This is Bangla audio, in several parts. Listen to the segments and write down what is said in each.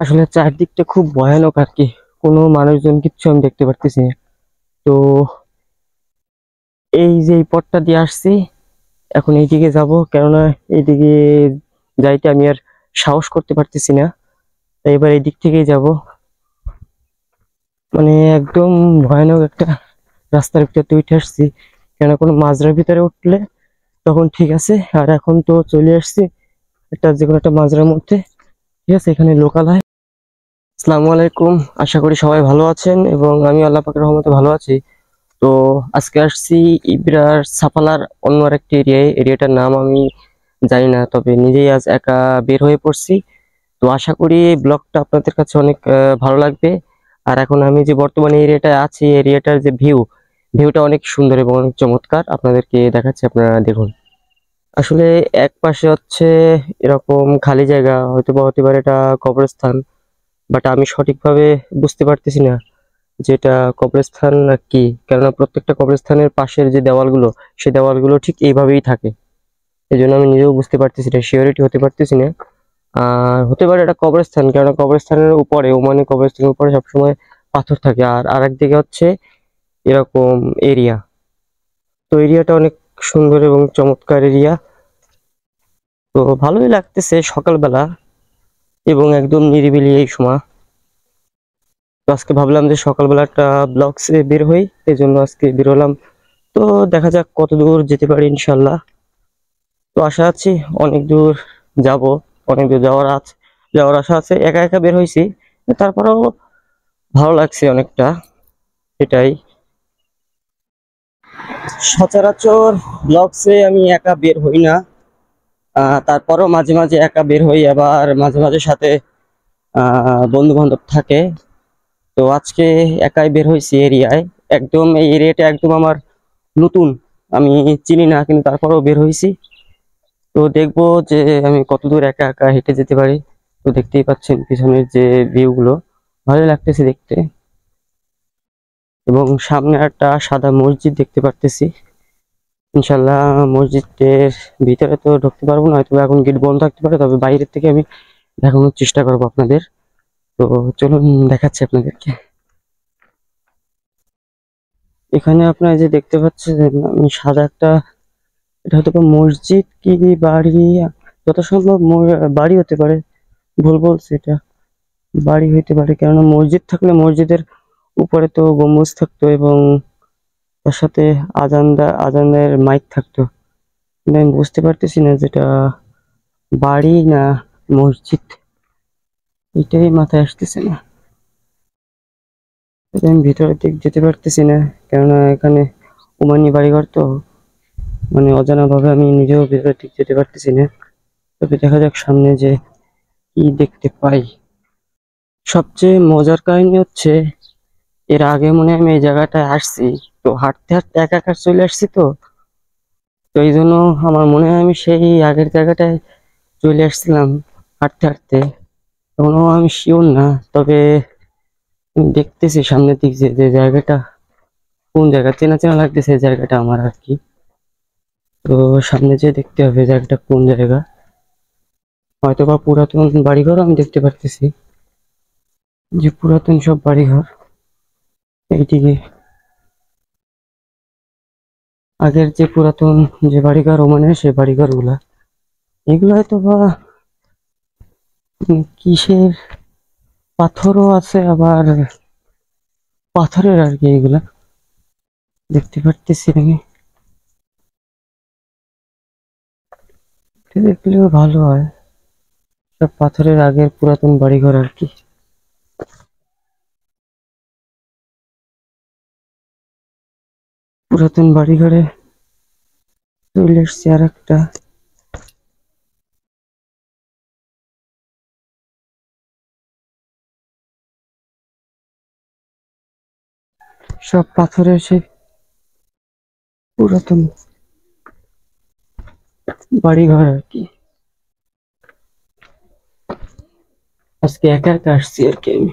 আসলে চারদিকটা খুব ভয়ানক আর কি। কোনো মানুষজন কিচ্ছু আমি দেখতে পারতেছি না। তো এই যে এই পথটা দিয়ে আসছি, এখন এইদিকে যাব। কেননা এইদিকে যাইতে আমি আর সাহস করতে পারতেছি না। তাই এবার এই দিক থেকেই যাব। মানে একদম ভয়ানক একটা রাস্তার ভিতরে উঠে আসছি। কেন কোনো মাজরার ভিতরে উঠলে তখন ঠিক আছে। আর এখন তো চলে আসছি একটা যে কোনো একটা মাজরার মধ্যে। ঠিক আছে, এখানে লোকালয়। আসসালামু আলাইকুম। আশা করি সবাই ভালো আছেন এবং আমি আল্লাহ পাকের রহমতে ভালো আছি। তো আজকে আসছি ইবরার সাফালার অন্য আরেকটি এরিয়ায়। এরিয়াটার নাম আমি জানি না, তবে নিজেই আজ একা বের হয়ে পড়ছি। তো আশা করি এই ব্লগটা আপনাদের কাছে অনেক ভালো লাগবে। আর এখন আমি যে বর্তমানে এরিয়াটায় আছি, এরিয়াটার যে ভিউ, ভিউটা অনেক সুন্দর এবং অনেক চমৎকার। আপনাদেরকে দেখাচ্ছি, আপনারা দেখুন। আসলে এক পাশে হচ্ছে এরকম খালি জায়গা হয়তো বা হতে পারে এটা কবরস্থান। বাট আমি সঠিকভাবে বুঝতে পারতেছি না যে এটা কবরস্থান না কি কেননা প্রত্যেকটা কবরস্থানের পাশের যে দেওয়ালগুলো, সেই দেওয়ালগুলো ঠিক এইভাবেই থাকে। এই জন্য আমি নিজেও বুঝতে পারতেছি না শিওরিটি হতে পারতেছি না। আর হতে পারে এটা কবরস্থান, কেননা কবরস্থানের উপরে ওমানি কবরস্থানের উপরে সবসময় পাথর থাকে। আর আরেক দিকে হচ্ছে এরকম এরিয়া। তো এরিয়াটা অনেক সুন্দর এবং চমৎকার এরিয়া। তো ভালোই লাগতেছে সকালবেলা। এবং একদম নিরিবিলি এই সময়। তো আজকে ভাবলাম যে সকালবেলা একটা ব্লগসে বের হই এই জন্য আজকে বের হলাম তো দেখা যাক কত দূর যেতে পারি ইনশাল্লাহ তো আশা আছি অনেক দূর যাব, অনেক দূর যাওয়ার আছে, যাওয়ার আশা আছে। একা একা বের হয়েছি তারপরেও ভালো লাগছে অনেকটা, এটাই। সচরাচর ব্লগসে আমি একা বের হই না। তারপরেও মাঝে মাঝে একা বের হই, আবার মাঝে মাঝে সাথে বন্ধু বান্ধব থাকে। তো আজকে একাই বের হয়েছি এরিয়ায়। একদম এই এরিয়াটা একদম আমার নতুন, আমি চিনি না, কিন্তু তারপরেও বের হয়েছি। তো দেখব যে আমি কতদূর একা একা হেঁটে যেতে পারি। তো দেখতেই পাচ্ছেন পিছনের যে ভিউ গুলো ভালো লাগতেছে দেখতে। এবং সামনে একটা সাদা মসজিদ দেখতে পারতেছি। ইনশাল্লাহ মসজিদের ভিতরে তো ঢুকতে পারব না হয়তো এখন গেট বন্ধ থাকতে পারে, তবে বাইরের থেকে আমি দেখানোর চেষ্টা করব আপনাদের। তো চলুন দেখাচ্ছি আপনাদেরকে। এখানে আপনারা যে দেখতে পাচ্ছেন, আমি সাদা একটা, এটা হয়তো মসজিদ কি বাড়ি যত সম্ভব বাড়ি হতে পারে, ভুল বলছি এটা। বাড়ি হইতে পারে, কেননা মসজিদ থাকলে মসজিদের উপরে তো গম্বুজ থাকতো এবং তার সাথে আজানদা, আজানের মাইক থাকতো। কিন্তু আমি বুঝতে পারতেছি না যেটা বাড়ি না মসজিদ। এটাই মাথায় আসতেছে না। আমি ভিতরের দিক যেতে পারতেছি না, কেননা এখানে ওমানি বাড়িঘর তো। মানে অজানা ভাবে আমি নিজেও ভিতরের দিক যেতে পারতেছি না। তবে দেখা যাক সামনে যে কি দেখতে পাই। সবচেয়ে মজার কাহিনী হচ্ছে, এর আগে মনে আমি এই জায়গাটায় আসছি। তো হাঁটতে হাঁটতে একা একা চলে আসছি তো। তো এই জন্য আমার মনে হয় আমি সেই আগের জায়গাটায় চলে আসছিলাম হাঁটতে হাঁটতে। এখনও আমি শিওর না, তবে দেখতেছি সামনের দিক যে যে জায়গাটা, কোন জায়গা, চেনা চেনা লাগতেছে এই জায়গাটা আমার আর কি। তো সামনে যে দেখতে হবে জায়গাটা কোন জায়গা। হয়তো বা পুরাতন বাড়িঘর আমি দেখতে পারতেছি। যে পুরাতন সব বাড়িঘর, এইদিকে। আগের যে পুরাতন যে বাড়িঘর, ওমানের সে বাড়িঘরগুলা এগুলো হয়তো বা কিসের পাথরও আছে আবার পাথরের আর কি এগুলা। দেখতে পারতেছি আমি। দেখলেও ভালো হয়। সব পাথরের আগের পুরাতন বাড়িঘর আর কি। পুরাতন বাড়িঘরে চলে এসছি আর একটা। সব পাথরে সেই পুরাতন বাড়িঘর আর কি। আজকে একা একা আসছি আর কি আমি।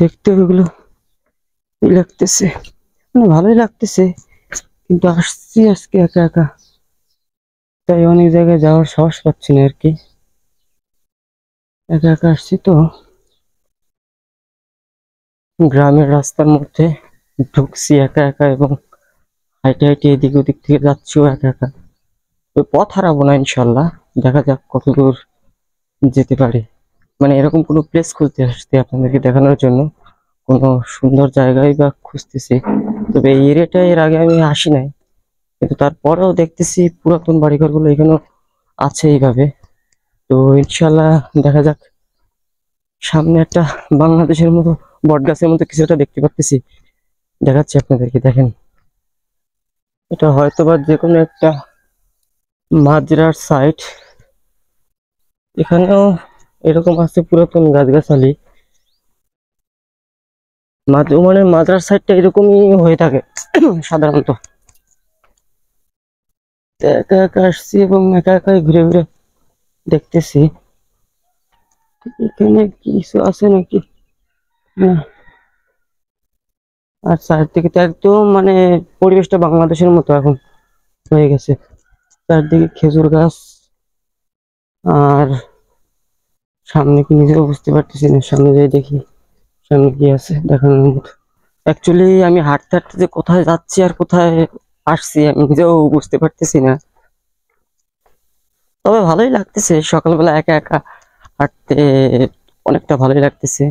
দেখতে ওগুলো লাগতেছে। মানে ভালোই লাগতেছে, কিন্তু আসছি আজকে একা একা। তাই অনেক জায়গায় যাওয়ার সাহস পাচ্ছি না আর কি। একা একা আসছি তো। গ্রামের রাস্তার মধ্যে ঢুকছি একা একা এবং হাইটে হাইটে এদিক ওদিক থেকে যাচ্ছিও একা একা। ওই পথ হারাবো না ইনশাল্লাহ, দেখা যাক কত দূর যেতে পারি। মানে এরকম কোনো প্লেস খুঁজতে আসছি আপনাদেরকে দেখানোর জন্য কোনো সুন্দর জায়গায় বা খুঁজতেছি। তবে এই এরিয়াটা এর আগে আমি আসি নাই। কিন্তু তারপরেও দেখতেছি পুরাতন বাড়িঘরগুলো এখানেও আছে এইভাবে। তো ইনশাল্লাহ দেখা যাক। সামনে একটা বাংলাদেশের মতো বট গাছের মতো কিছু একটা দেখতে পাচ্ছি দেখাচ্ছি আপনাদেরকে, দেখেন। এটা হয়তো বা যে কোনো একটা মাজরার সাইট এখানেও এরকম আছে পুরাতন গাছগাছালি। মানে মাদ্রাস সাইডটা এরকমই হয়ে থাকে, সাধারণত। একা একা আসছি এবং একা একাই ঘুরে ঘুরে দেখতেছি। এখানে কিছু আছে নাকি? না আর চারদিকে তো একদম মানে পরিবেশটা বাংলাদেশের মতো এখন হয়ে গেছে। চারদিকে খেজুর গাছ আর সামনে কি নিজেও বুঝতে পারতেছি না, সামনে যাই দেখি, সামনে কি আছে, দেখানোর মতো। অ্যাকচুয়ালি আমি হাঁটতে হাঁটতে যে কোথায় যাচ্ছি আর কোথায় আসছি, আমি নিজেও বুঝতে পারতেছি না। তবে ভালোই লাগতেছে, সকালবেলা একা একা হাঁটতে অনেকটা ভালোই লাগতেছে।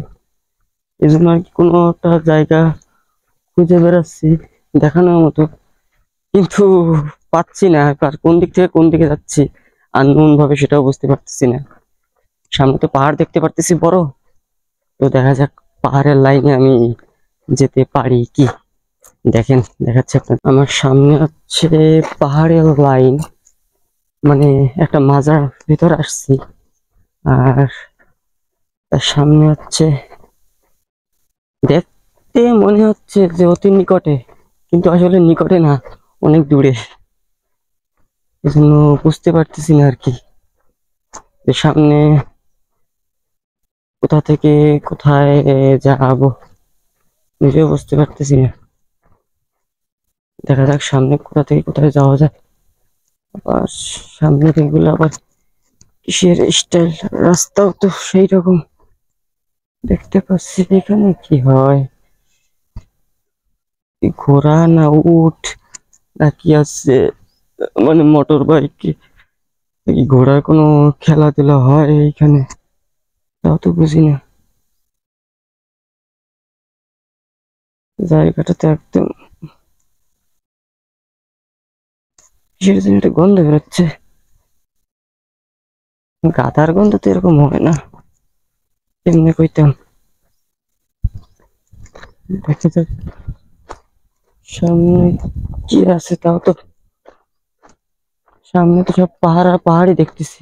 এই জন্য আর কি কোনো একটা জায়গা খুঁজে বেড়াচ্ছি, দেখানোর মতো। কিন্তু পাচ্ছি না কোন দিক থেকে কোন দিকে যাচ্ছি আননোন ভাবে সেটাও বুঝতে পারতেছি না। সামনে তো পাহাড় দেখতে পারতেছি, বড়। তো দেখা যাক পাহাড়ের লাইনে আমি যেতে পারি কি। দেখেন, দেখাচ্ছে আপনার আমার সামনে হচ্ছে পাহাড়ের লাইন। মানে একটা মাজার ভিতর আসছি। আর তার সামনে হচ্ছে দেখতে মনে হচ্ছে যে অতি নিকটে, কিন্তু আসলে নিকটে না, অনেক দূরে। এজন্য বুঝতে পারতেছি না আর কি। সামনে কোথা থেকে কোথায় যাব? নিজেও বুঝতে পারতেছি না। দেখা যাক সামনে কোথা থেকে কোথায় যাওয়া যায়। আবার সামনে এগুলো আবার কিসের স্টাইল রাস্তাও তো সেই রকম দেখতে পাচ্ছি এখানে কি হয়। ঘোড়া না উঠ না কি আছে? মানে মোটর বাইক ঘোড়ার কোনো খেলাধুলা হয় এইখানে তাও তো বুঝি না জায়গাটা তো একদম কিসের জন্য একটা গন্ধ বেরোচ্ছে? গাধার গন্ধ তো এরকম হয় না। এমনি কইতাম। দেখা যাক সামনে কি আছে তাও তো সামনে তো সব পাহাড় আর পাহাড়ই দেখতেছি।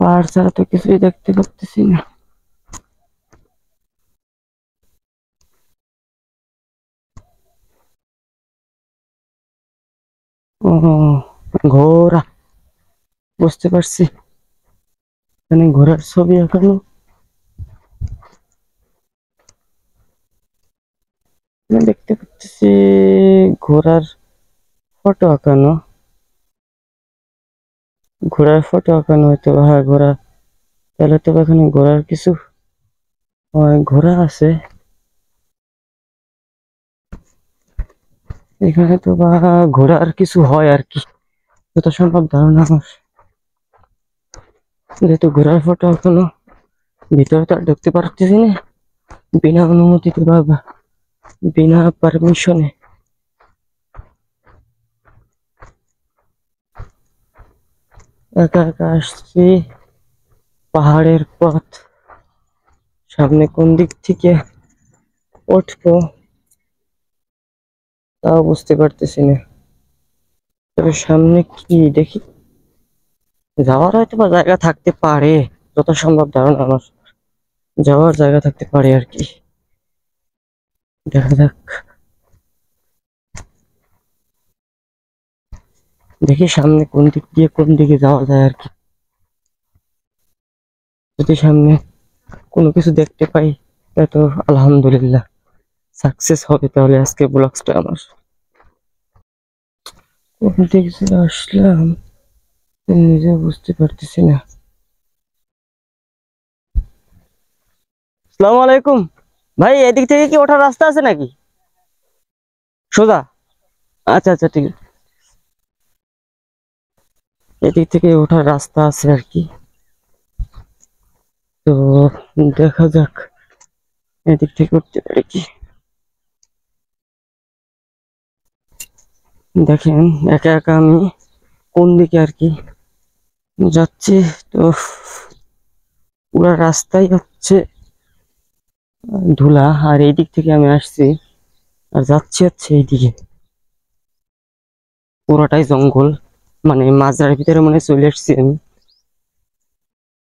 পাহাড় ছাড়া তো কিছুই দেখতে পাচ্তেছি না। ও, ঘোড়া। বুঝতে পারছি। এখানে ঘোড়ার ছবি এখনও দেখতে পাচ্ছি ঘোড়ার ফটো আঁকানো। ঘোড়ার ফটো আঁকানো হয়তো হ্যাঁ ঘোড়া তাহলে তো এখানে ঘোড়ার কিছু ঘোড়া আছে। এখানে তো বা, ঘোড়ার কিছু হয় আর কি। যত সম্ভব ধারণা আমার যেহেতু ঘোড়ার ফটো এখনও ভিতরে তো আর ঢুকতে পারতেছি না। বিনা অনুমতিতে বা বিনা পারমিশনে একা একা আসছি পাহাড়ের পথ। সামনে কোন দিক থেকে উঠবো তাও বুঝতে পারতেছি না। তবে সামনে কি দেখি? যাওয়ার হয়তো বা জায়গা থাকতে পারে যত সম্ভব ধারণা আমার। যাওয়ার জায়গা থাকতে পারে আর কি। দেখা যাক। দেখি সামনে কোন দিক দিয়ে কোন দিকে যাওয়া যায় আর কি। যদি সামনে কোনো কিছু দেখতে পাই তাই তো আলহামদুলিল্লাহ। সাকসেস হবে তাহলে আজকে ব্লগসটা আমার। কোন দিক আসলাম নিজে বুঝতে পারতেছি না। আসসালামু আলাইকুম। ভাই, এদিক থেকে কি ওঠার রাস্তা আছে নাকি? সোজা? আচ্ছা আচ্ছা ঠিক আছে। এদিক থেকে ওঠার রাস্তা আছে আর কি। তো দেখা যাক এদিক থেকে উঠতে পারি কি। দেখেন, একা একা আমি কোন দিকে আর কি যাচ্ছি। তো পুরো রাস্তাই হচ্ছে ধুলা, আর এই দিক থেকে আমি আসছি আর যাচ্ছি হচ্ছে এইদিকে। পুরোটাই জঙ্গল। মানে মাঝরার ভিতরে মনে চলে এসছি আমি।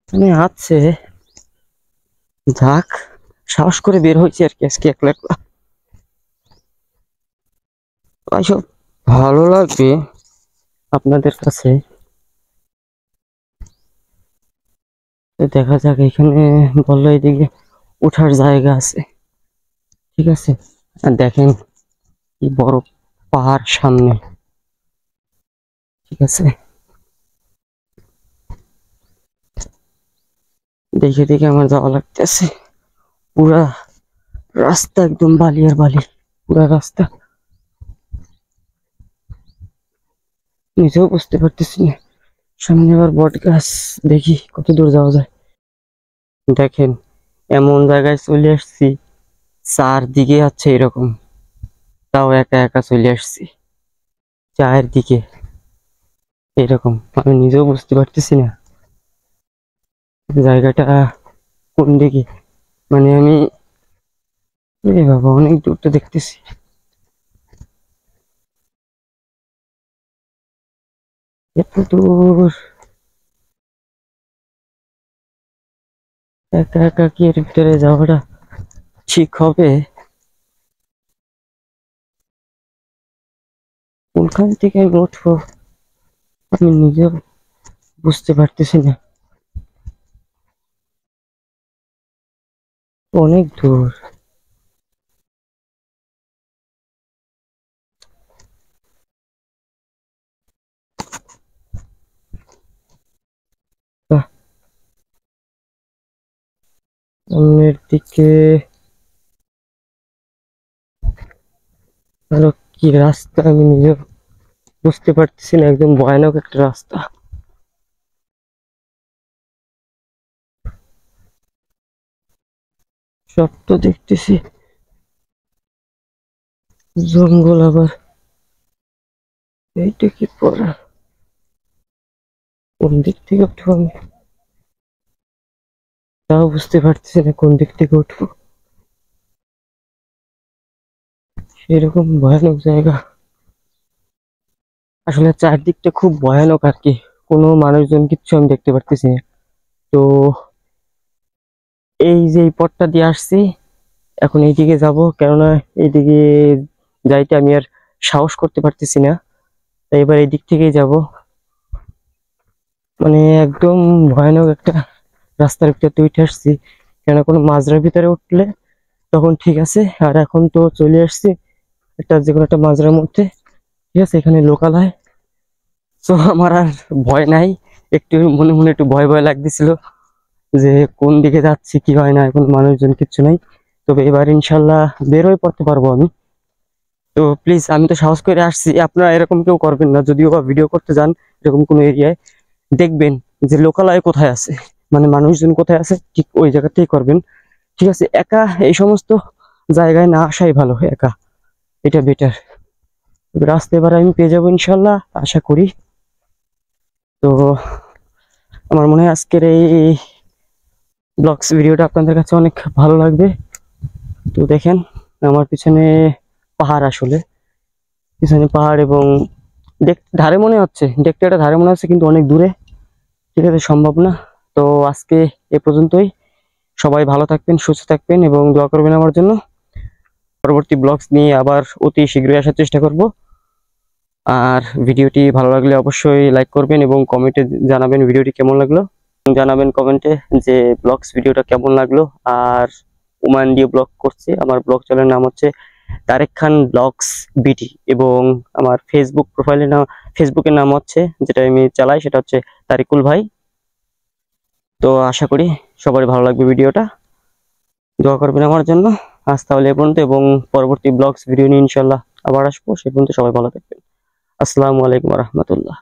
মানে আছে, যাক, সাহস করে বের হয়েছি আর কি আজকে একলা সব ভালো লাগবে আপনাদের কাছে? দেখা যাক, এখানে বলল এদিকে ওঠার জায়গা আছে। ঠিক আছে? আর দেখেন, কি বড় পাহাড় সামনে। ঠিক আছে? দেখে দেখে আমার যাওয়া লাগতেছে। পুরা রাস্তা একদম বালি আর বালি পুরা রাস্তা। নিজেও বুঝতে পারতেছি না। সামনে আবার বট গাছ, দেখি কত দূর যাওয়া যায়। দেখেন, এমন জায়গায় চলে আসছি, চারদিকে আছে এরকম। তাও একা একা চলে আসছি। চায়ের দিকে এরকম, আমি নিজেও বুঝতে পারতেছি না। জায়গাটা কোন দিকে? মানে আমি, এ বাবা, অনেক দূরটা দেখতেছি। এত একা একা কি এর ভিতরে যাওয়াটা ঠিক হবে? কোনখান থেকে আমি উঠবো। আমি নিজেও বুঝতে পারতেছি না। অনেক দূর। সামনের দিকে আরও কি রাস্তা আমি নিজেও বুঝতে পারতেছি না, একদম ভয়ানক একটা রাস্তা। সব তো দেখতেছি। জঙ্গল আবার। এইটা কি পড়া? কোন দিক থেকে উঠবো আমি? তাও বুঝতে পারতেছি না কোন দিক থেকে উঠবো। সেরকম ভয়ানক জায়গা। আসলে চারদিকটা খুব ভয়ানক আর কি। কোনো মানুষজন কিচ্ছু আমি দেখতে পারতেছি না। তো এই যে এই পথটা দিয়ে আসছি, এখন এইদিকে যাব। কেননা এইদিকে যাইতে আমি আর সাহস করতে পারতেছি না। তাই এবার এই দিক থেকেই যাব। মানে একদম ভয়ানক একটা রাস্তার ভিতরে উঠে আসছি। কেন কোনো মাজরার ভিতরে উঠলে তখন ঠিক আছে। আর এখন তো চলে আসছি একটা যে কোনো একটা মাজরার মধ্যে। ঠিক আছে, এখানে লোকালয় তো আমার আর ভয় নাই। একটু মনে মনে একটু ভয় ভয় লাগতেছিল যে কোন দিকে যাচ্ছি, কি হয় না, এখন মানুষজন কিচ্ছু নাই। তবে এবার ইনশাল্লাহ বের হয়ে পড়তে পারব আমি। তো প্লিজ আমি তো সাহস করে আসছি। আপনারা এরকম কেউ করবেন না। যদিও বা ভিডিও করতে যান এরকম কোনো এরিয়ায় দেখবেন যে লোকালয় কোথায় আছে। মানে মানুষজন কোথায় আছে, ঠিক ওই জায়গাতেই করবেন। ঠিক আছে, একা এই সমস্ত জায়গায় না আসাই ভালো, একা। এটা বেটার রাস্তা এবার আমি পেয়ে যাব ইনশাল্লাহ, আশা করি। তো আমার মনে হয় আজকের এই ব্লগস ভিডিওটা আপনাদের কাছে অনেক ভালো লাগবে। তো দেখেন, আমার পিছনে পাহাড় আসলে। পিছনে পাহাড় এবং দেখ, ধারে মনে হচ্ছে, দেখতে একটা ধারে মনে হচ্ছে, কিন্তু অনেক দূরে। ঠিক আছে, সম্ভব না। তো আজকে এ পর্যন্তই। সবাই ভালো থাকবেন, সুস্থ থাকবেন এবং দোয়া করবেন আমার জন্য। পরবর্তী ব্লগস নিয়ে আবার অতি শীঘ্রই আসার চেষ্টা করব। আর ভিডিওটি ভালো লাগলে অবশ্যই লাইক করবেন এবং কমেন্টে জানাবেন ভিডিওটি কেমন লাগল। জানাবেন কমেন্টে যে ব্লগস ভিডিওটা কেমন লাগল। আর ওমান দিয়ে ব্লগ করছি। আমার ব্লগ চ্যানেলের নাম হচ্ছে তারেক খান ব্লগস বিটি এবং আমার ফেসবুক প্রোফাইলের নাম ফেসবুকের নাম হচ্ছে যেটা আমি চালাই, সেটা হচ্ছে তারিকুল ভাই। তো আশা করি সবারই ভালো লাগবে ভিডিওটা। দোয়া করবেন আমার জন্য। আজ তাহলে এ পর্যন্ত এবং পরবর্তী ব্লগস ভিডিও নিয়ে ইনশাল্লাহ আবার আসব। সে পর্যন্ত সবাই ভালো থাকবেন। আসসালামু আলাইকুম রহমতুল্লাহ।